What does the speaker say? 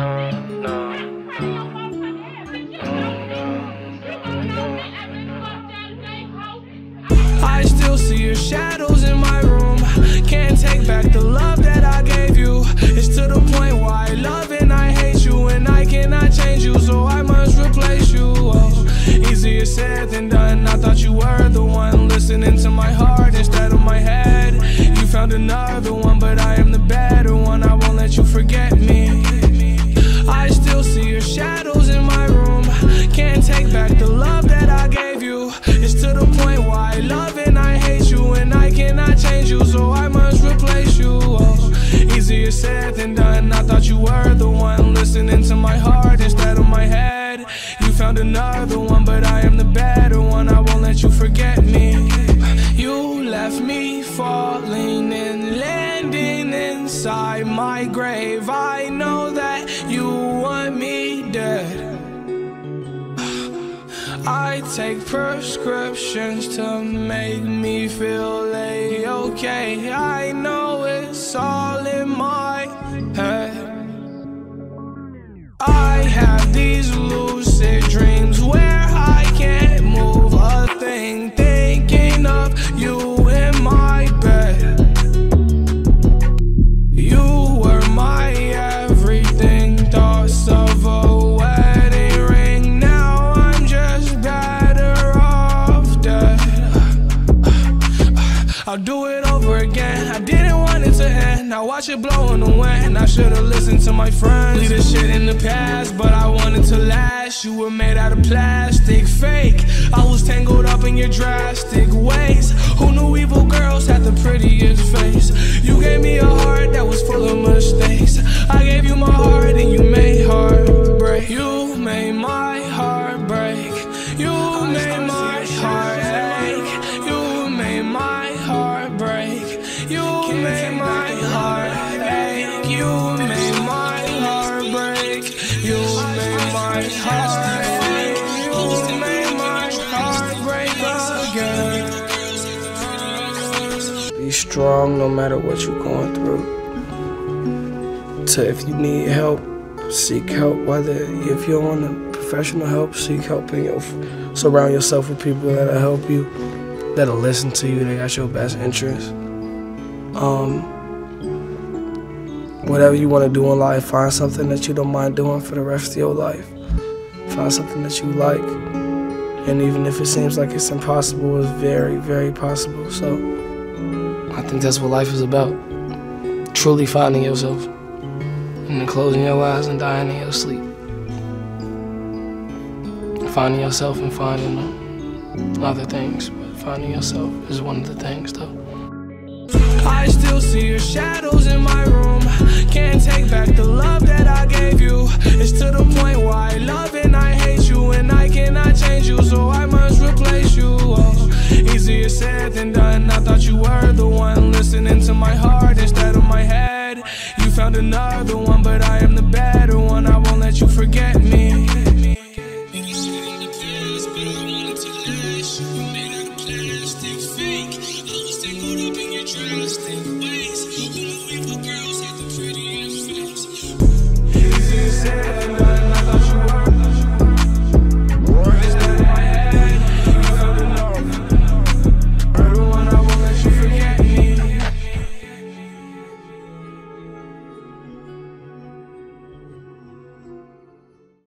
I still see your shadows in my room. Can't take back the love that I gave you. It's to the point why I love and I hate you And I cannot change you, so I must replace you. Oh, Easier said than done, I thought you were the one Listening to my heart instead of my head. You found another to the point why I love and I hate you, and I cannot change you, so I must replace you. Oh, easier said than done. I thought you were the one listening to my heart instead of my head. You found another one, but I am the better one. I won't let you forget me. You left me falling and landing inside my grave. I know that you want I take prescriptions to make me feel a-okay. I know it's all in my I'll do it over again. I didn't want it to end. Now watch it blow in the wind. I should've listened to my friends. Leave this shit in the past, but I wanted to last. You were made out of plastic, fake. I was tangled up in your drastic ways. Who Be strong no matter what you're going through. To if you need help, seek help. Whether if you want a professional help, seek help and your, surround yourself with people that'll help you, that'll listen to you, they got your best interest. Um, whatever you want to do in life, find something that you don't mind doing for the rest of your life. Find something that you like. And even if it seems like it's impossible, it's very, very possible. So I think that's what life is about. Truly finding yourself. And then closing your eyes and dying in your sleep. Finding yourself and finding other things. But finding yourself is one of the things, though. I still see your shadows in my room. Can't take back said done. I thought you were the one listening to my heart instead of my head. You found another one, but I am the better one. I won't let you forget me. Plastic fake, I was tangled up in your drastic way.